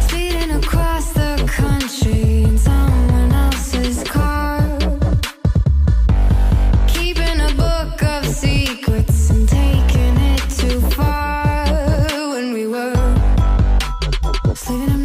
Speeding across the country in someone else's car. Keeping a book of secrets and taking it too far when we were sleeping.